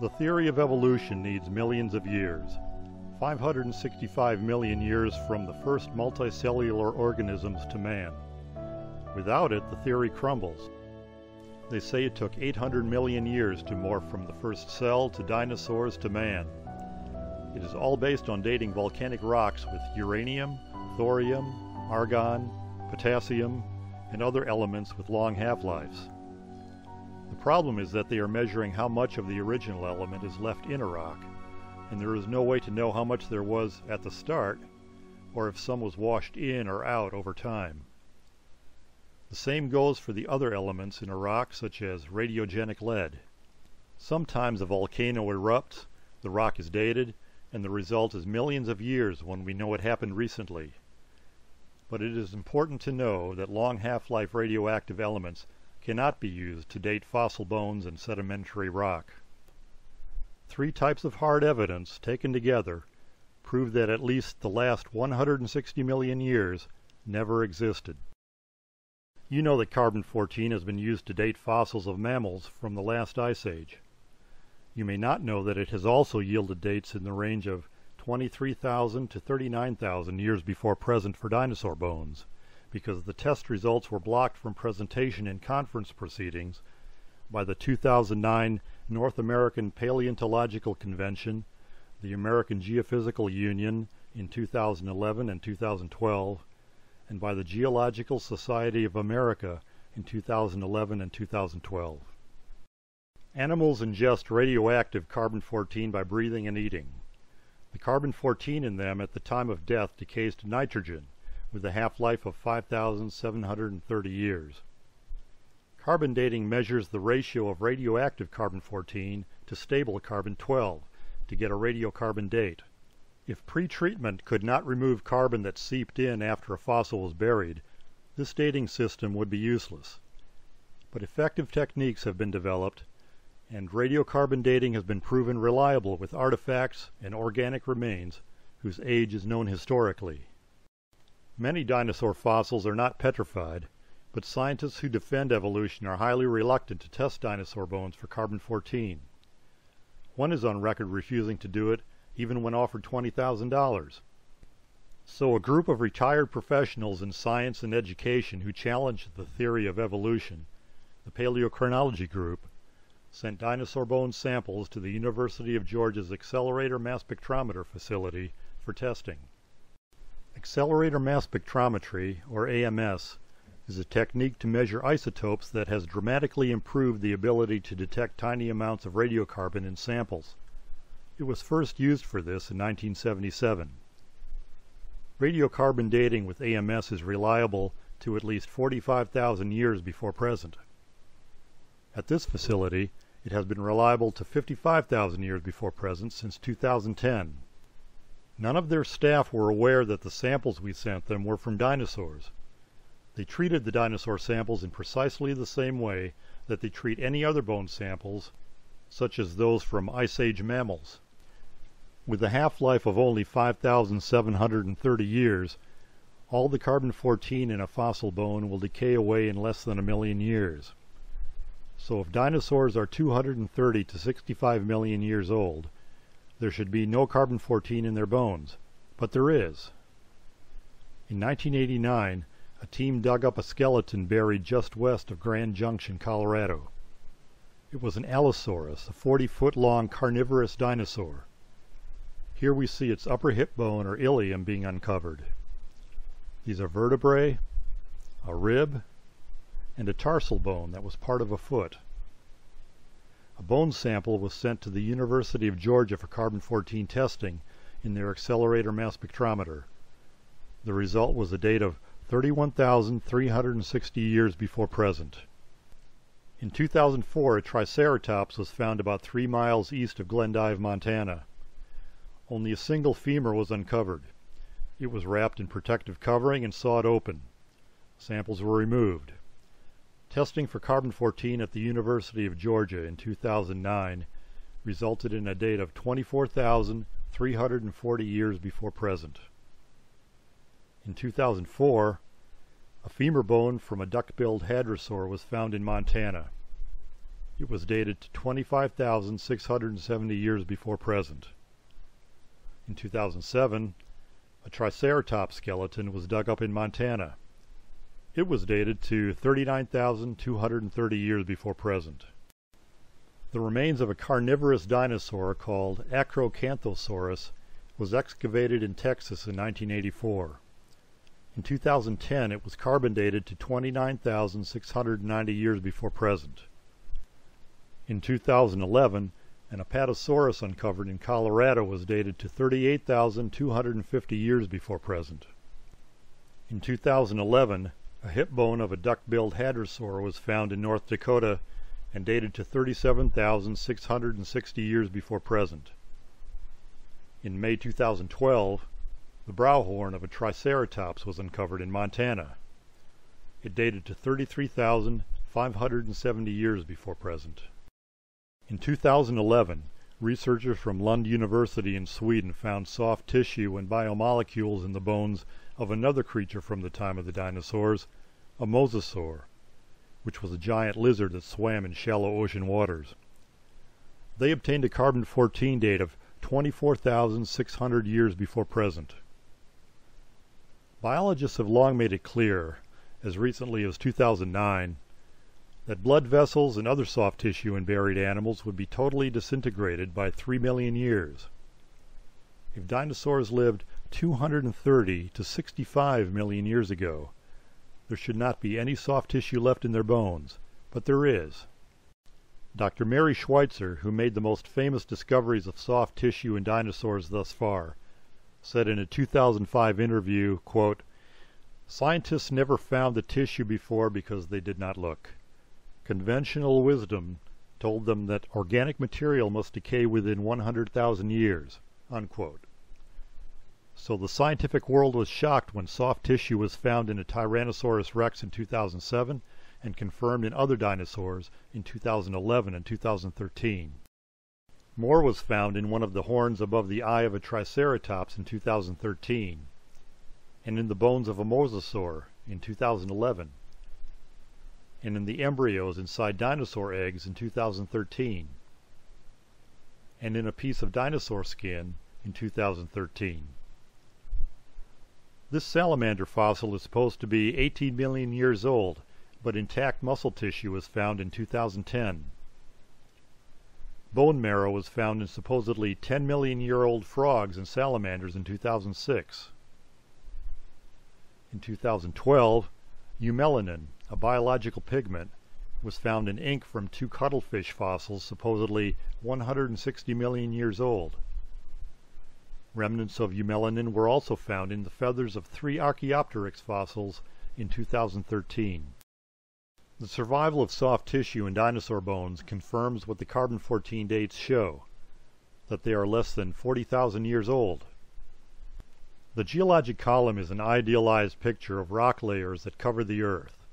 The theory of evolution needs millions of years. 565 million years from the first multicellular organisms to man. Without it, the theory crumbles. They say it took 800 million years to morph from the first cell to dinosaurs to man. It is all based on dating volcanic rocks with uranium, thorium, argon, potassium, and other elements with long half-lives. The problem is that they are measuring how much of the original element is left in a rock, and there is no way to know how much there was at the start, or if some was washed in or out over time. The same goes for the other elements in a rock such as radiogenic lead. Sometimes a volcano erupts, the rock is dated, and the result is millions of years when we know it happened recently. But it is important to know that long half-life radioactive elements cannot be used to date fossil bones and sedimentary rock. Three types of hard evidence, taken together, prove that at least the last 160 million years never existed. You know that carbon-14 has been used to date fossils of mammals from the last ice age. You may not know that it has also yielded dates in the range of 23,000 to 39,000 years before present for dinosaur bones because the test results were blocked from presentation in conference proceedings by the 2009 North American Paleontological Convention, the American Geophysical Union in 2011 and 2012, and by the Geological Society of America in 2011 and 2012. Animals ingest radioactive carbon-14 by breathing and eating. The carbon-14 in them at the time of death decays to nitrogen, with a half-life of 5,730 years. Carbon dating measures the ratio of radioactive carbon-14 to stable carbon-12 to get a radiocarbon date. If pre-treatment could not remove carbon that seeped in after a fossil was buried, this dating system would be useless. But effective techniques have been developed, and radiocarbon dating has been proven reliable with artifacts and organic remains whose age is known historically. Many dinosaur fossils are not petrified, but scientists who defend evolution are highly reluctant to test dinosaur bones for carbon-14. One is on record refusing to do it even when offered $20,000. So a group of retired professionals in science and education who challenged the theory of evolution, the Paleochronology Group, sent dinosaur bone samples to the University of Georgia's Accelerator Mass Spectrometer facility for testing. Accelerator mass spectrometry, or AMS, is a technique to measure isotopes that has dramatically improved the ability to detect tiny amounts of radiocarbon in samples. It was first used for this in 1977. Radiocarbon dating with AMS is reliable to at least 45,000 years before present. At this facility, it has been reliable to 55,000 years before present since 2010. None of their staff were aware that the samples we sent them were from dinosaurs. They treated the dinosaur samples in precisely the same way that they treat any other bone samples, such as those from Ice Age mammals. With a half-life of only 5,730 years, all the carbon-14 in a fossil bone will decay away in less than a million years. So if dinosaurs are 230 to 65 million years old, there should be no carbon-14 in their bones, but there is. In 1989, a team dug up a skeleton buried just west of Grand Junction, Colorado. It was an Allosaurus, a 40-foot long carnivorous dinosaur. Here we see its upper hip bone or ilium being uncovered. These are vertebrae, a rib, and a tarsal bone that was part of a foot. A bone sample was sent to the University of Georgia for carbon-14 testing in their accelerator mass spectrometer. The result was a date of 31,360 years before present. In 2004, a Triceratops was found about three miles east of Glendive, Montana. Only a single femur was uncovered. It was wrapped in protective covering and sawed open. Samples were removed. Testing for carbon-14 at the University of Georgia in 2009 resulted in a date of 24,340 years before present. In 2004, a femur bone from a duck-billed hadrosaur was found in Montana. it was dated to 25,670 years before present. In 2007, a Triceratops skeleton was dug up in Montana. It was dated to 39,230 years before present. The remains of a carnivorous dinosaur called Acrocanthosaurus was excavated in Texas in 1984. In 2010, it was carbon dated to 29,690 years before present. In 2011, an Apatosaurus uncovered in Colorado was dated to 38,250 years before present. In 2011, a hip bone of a duck-billed hadrosaur was found in North Dakota and dated to 37,660 years before present. In May 2012, the brow horn of a Triceratops was uncovered in Montana. It dated to 33,570 years before present. In 2011, researchers from Lund University in Sweden found soft tissue and biomolecules in the bones of another creature from the time of the dinosaurs, a mosasaur, which was a giant lizard that swam in shallow ocean waters. They obtained a carbon-14 date of 24,600 years before present. Biologists have long made it clear, as recently as 2009, that blood vessels and other soft tissue in buried animals would be totally disintegrated by 3 million years. If dinosaurs lived 230 to 65 million years ago, there should not be any soft tissue left in their bones, but there is. Dr. Mary Schweitzer, who made the most famous discoveries of soft tissue in dinosaurs thus far, said in a 2005 interview, quote, Scientists never found the tissue before because they did not look. Conventional wisdom told them that organic material must decay within 100,000 years. Unquote. So the scientific world was shocked when soft tissue was found in a Tyrannosaurus rex in 2007 and confirmed in other dinosaurs in 2011 and 2013. More was found in one of the horns above the eye of a Triceratops in 2013, and in the bones of a mosasaur in 2011, and in the embryos inside dinosaur eggs in 2013, and in a piece of dinosaur skin in 2013. This salamander fossil is supposed to be 18 million years old, but intact muscle tissue was found in 2010. Bone marrow was found in supposedly 10 million year old frogs and salamanders in 2006. In 2012, eumelanin, a biological pigment, was found in ink from two cuttlefish fossils supposedly 160 million years old. Remnants of eumelanin were also found in the feathers of three Archaeopteryx fossils in 2013. The survival of soft tissue in dinosaur bones confirms what the carbon-14 dates show, that they are less than 40,000 years old. The geologic column is an idealized picture of rock layers that cover the Earth.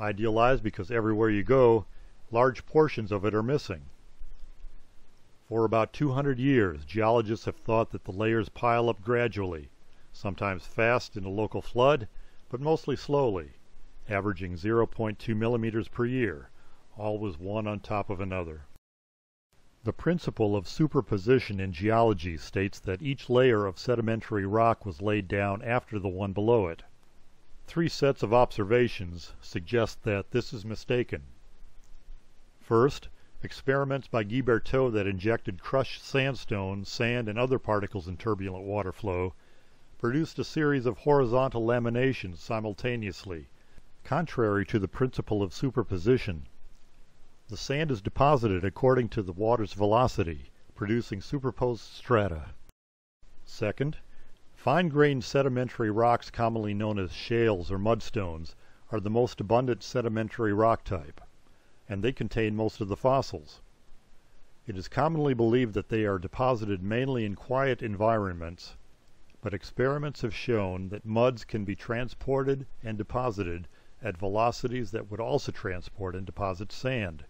Idealized because everywhere you go, large portions of it are missing. For about 200 years, geologists have thought that the layers pile up gradually, sometimes fast in a local flood, but mostly slowly averaging 0.2 millimeters per year, always one on top of another. The principle of superposition in geology states that each layer of sedimentary rock was laid down after the one below it. Three sets of observations suggest that this is mistaken. First, experiments by Guy Berthault that injected crushed sandstone, sand, and other particles in turbulent water flow produced a series of horizontal laminations simultaneously, contrary to the principle of superposition. The sand is deposited according to the water's velocity, producing superposed strata. Second, fine-grained sedimentary rocks commonly known as shales or mudstones are the most abundant sedimentary rock type, and they contain most of the fossils. It is commonly believed that they are deposited mainly in quiet environments, but experiments have shown that muds can be transported and deposited at velocities that would also transport and deposit sand.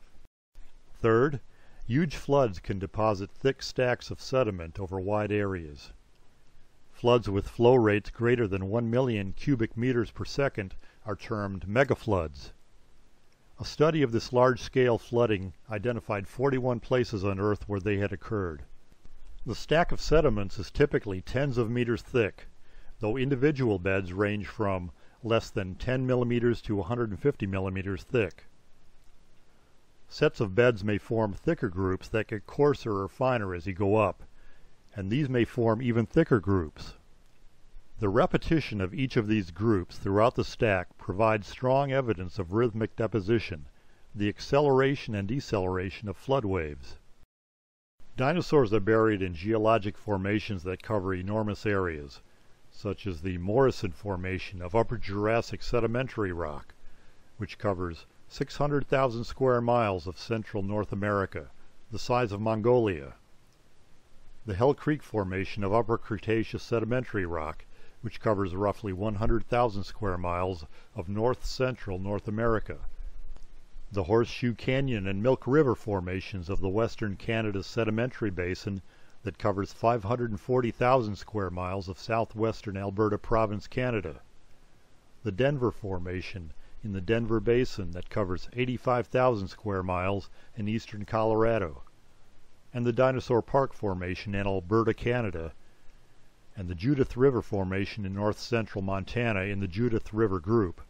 Third, huge floods can deposit thick stacks of sediment over wide areas. Floods with flow rates greater than 1 million cubic meters per second are termed megafloods. A study of this large-scale flooding identified 41 places on Earth where they had occurred. The stack of sediments is typically tens of meters thick, though individual beds range from less than 10 millimeters to 150 millimeters thick. Sets of beds may form thicker groups that get coarser or finer as you go up, and these may form even thicker groups. The repetition of each of these groups throughout the stack provides strong evidence of rhythmic deposition, the acceleration and deceleration of flood waves. Dinosaurs are buried in geologic formations that cover enormous areas, such as the Morrison Formation of Upper Jurassic sedimentary rock, which covers 600,000 square miles of central North America, the size of Mongolia. The Hell Creek Formation of Upper Cretaceous sedimentary rock, which covers roughly 100,000 square miles of north-central North America. The Horseshoe Canyon and Milk River formations of the western Canada sedimentary basin that covers 540,000 square miles of southwestern Alberta Province, Canada. The Denver Formation in the Denver Basin that covers 85,000 square miles in eastern Colorado. And the Dinosaur Park Formation in Alberta, Canada and the Judith River Formation in north-central Montana in the Judith River Group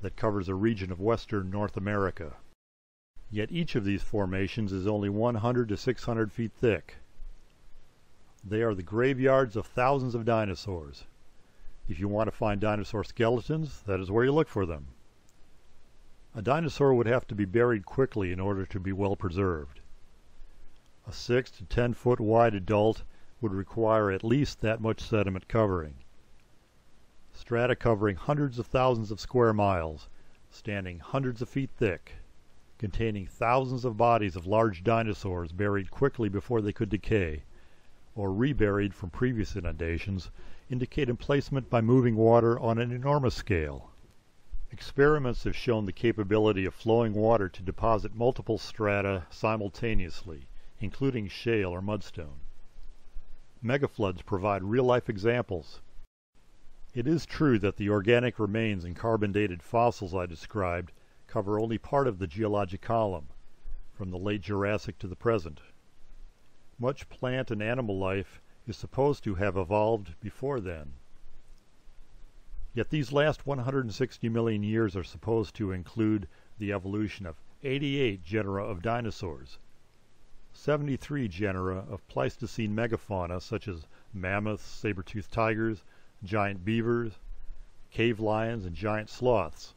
that covers a region of western North America. Yet each of these formations is only 100 to 600 feet thick. They are the graveyards of thousands of dinosaurs. If you want to find dinosaur skeletons, that is where you look for them. A dinosaur would have to be buried quickly in order to be well preserved. A 6 to 10 foot wide adult would require at least that much sediment covering. Strata covering hundreds of thousands of square miles, standing hundreds of feet thick, containing thousands of bodies of large dinosaurs buried quickly before they could decay, or reburied from previous inundations, indicate emplacement by moving water on an enormous scale. Experiments have shown the capability of flowing water to deposit multiple strata simultaneously, including shale or mudstone. Megafloods provide real-life examples. It is true that the organic remains and carbon-dated fossils I described cover only part of the geologic column, from the late Jurassic to the present. Much plant and animal life is supposed to have evolved before then. Yet these last 160 million years are supposed to include the evolution of 88 genera of dinosaurs, 73 genera of Pleistocene megafauna such as mammoths, saber-toothed tigers, giant beavers, cave lions, and giant sloths.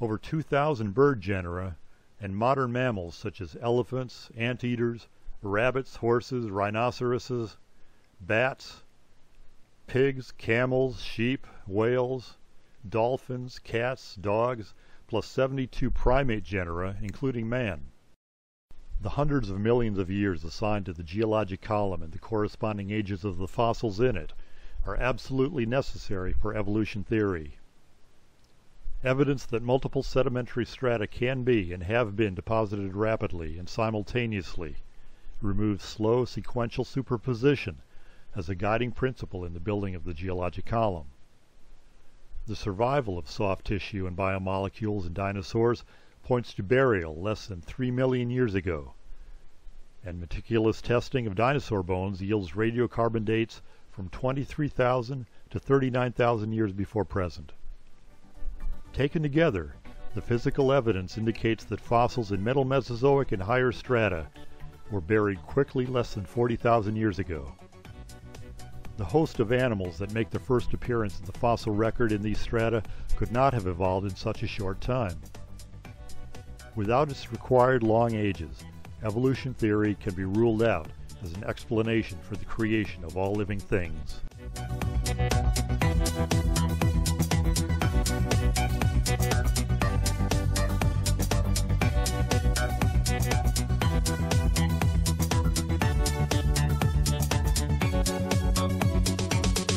Over 2,000 bird genera and modern mammals such as elephants, anteaters, rabbits, horses, rhinoceroses, bats, pigs, camels, sheep, whales, dolphins, cats, dogs, plus 72 primate genera, including man. The hundreds of millions of years assigned to the geologic column and the corresponding ages of the fossils in it are absolutely necessary for evolution theory. Evidence that multiple sedimentary strata can be and have been deposited rapidly and simultaneously removes slow sequential superposition as a guiding principle in the building of the geologic column. The survival of soft tissue and biomolecules in dinosaurs points to burial less than 3 million years ago, and meticulous testing of dinosaur bones yields radiocarbon dates from 23,000 to 39,000 years before present. Taken together, the physical evidence indicates that fossils in Middle Mesozoic and higher strata were buried quickly less than 40,000 years ago. The host of animals that make their first appearance in the fossil record in these strata could not have evolved in such a short time. Without its required long ages, evolution theory can be ruled out as an explanation for the creation of all living things.